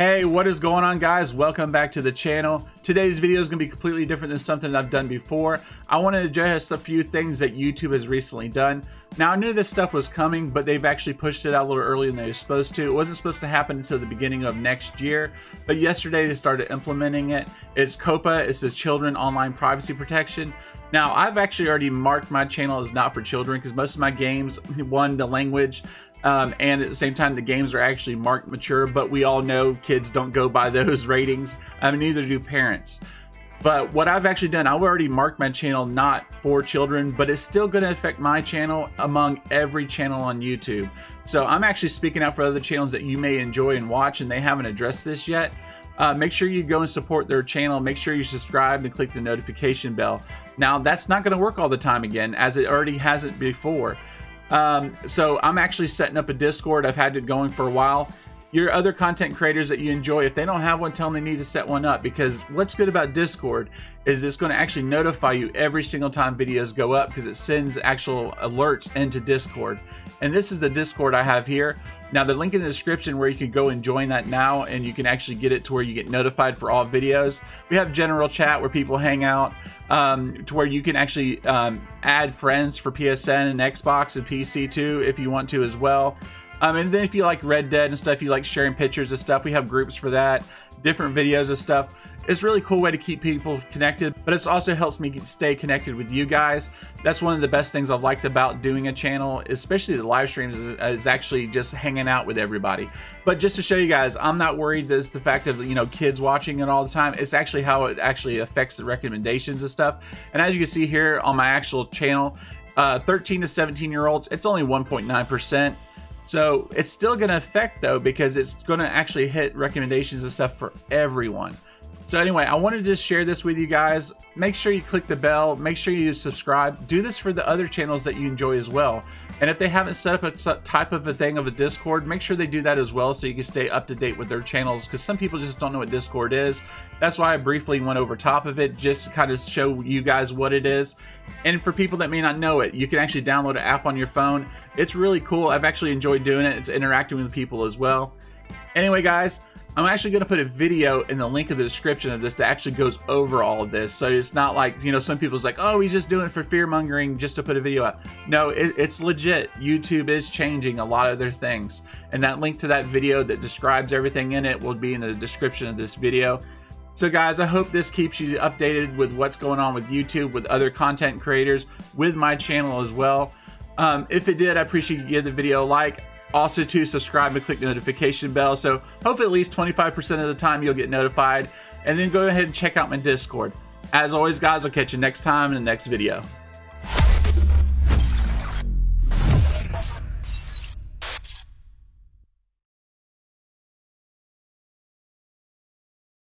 Hey, what is going on guys? Welcome back to the channel. Today's video is to be completely different than something I've done before. I want to address a few things that YouTube has recently done. Now I knew this stuff was coming, but they've actually pushed it out a little earlier than they were supposed to. It wasn't supposed to happen until the beginning of next year, but yesterday they started implementing it. It's COPPA, it says Children Online Privacy Protection. Now, I've actually already marked my channel as not for children because most of my games, one, the language, um, and at the same time, the games are actually marked mature, but we all know kids don't go by those ratings. I mean, neither do parents. But what I've actually done, I've already marked my channel not for children, but it's still going to affect my channel among every channel on YouTube. So I'm actually speaking out for other channels that you may enjoy and watch, and they haven't addressed this yet. Uh, make sure you go and support their channel. Make sure you subscribe and click the notification bell. Now, that's not going to work all the time again, as it already hasn't before. Um, so I'm actually setting up a Discord. I've had it going for a while. Your other content creators that you enjoy, if they don't have one, tell them they need to set one up because what's good about Discord is it's going to actually notify you every single time videos go up because it sends actual alerts into Discord. And this is the Discord I have here. Now the link in the description where you can go and join that now and you can actually get it to where you get notified for all videos. We have general chat where people hang out um, to where you can actually um, add friends for PSN and Xbox and PC too if you want to as well. Um, and then if you like Red Dead and stuff, you like sharing pictures of stuff, we have groups for that, different videos of stuff. It's really cool way to keep people connected, but it also helps me stay connected with you guys. That's one of the best things I've liked about doing a channel, especially the live streams, is, is actually just hanging out with everybody. But just to show you guys, I'm not worried that it's the fact of, you know, kids watching it all the time. It's actually how it actually affects the recommendations and stuff. And as you can see here on my actual channel, uh, 13 to 17 year olds, it's only 1.9%. So it's still going to affect though because it's going to actually hit recommendations and stuff for everyone. So anyway, I wanted to just share this with you guys. Make sure you click the bell. Make sure you subscribe. Do this for the other channels that you enjoy as well. And if they haven't set up a type of a thing of a Discord, make sure they do that as well so you can stay up to date with their channels because some people just don't know what Discord is. That's why I briefly went over top of it just to kind of show you guys what it is. And for people that may not know it, you can actually download an app on your phone. It's really cool. I've actually enjoyed doing it. It's interacting with people as well. Anyway, guys, I'm actually going to put a video in the link of the description of this that actually goes over all of this. So it's not like, you know, some people's like, oh, he's just doing it for fear mongering just to put a video up. No, it, it's legit. YouTube is changing a lot of their things. And that link to that video that describes everything in it will be in the description of this video. So guys, I hope this keeps you updated with what's going on with YouTube, with other content creators, with my channel as well. Um, if it did, I appreciate you give the video a like. Also to subscribe and click the notification bell. So hopefully at least 25% of the time you'll get notified. And then go ahead and check out my Discord. As always, guys, I'll catch you next time in the next video.